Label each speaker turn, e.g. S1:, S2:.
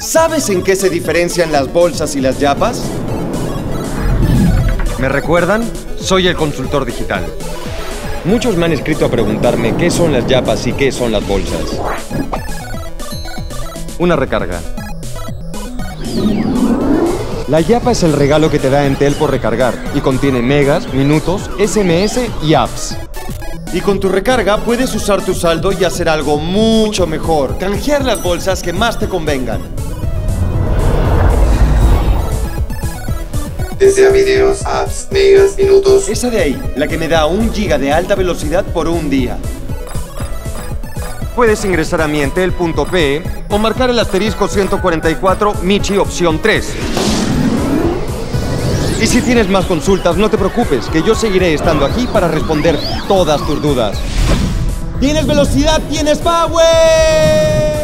S1: ¿Sabes en qué se diferencian las bolsas y las yapas?
S2: ¿Me recuerdan? Soy el consultor digital. Muchos me han escrito a preguntarme qué son las yapas y qué son las bolsas. Una recarga. La yapa es el regalo que te da Entel por recargar y contiene megas, minutos, SMS y apps.
S1: Y con tu recarga puedes usar tu saldo y hacer algo mucho mejor. Canjear las bolsas que más te convengan.
S3: Desea videos, apps, megas, minutos.
S1: Esa de ahí, la que me da un giga de alta velocidad por un día.
S2: Puedes ingresar a mi entel.pe o marcar el asterisco 144 Michi opción 3. Y si tienes más consultas, no te preocupes, que yo seguiré estando aquí para responder todas tus dudas.
S1: ¡Tienes velocidad! ¡Tienes power!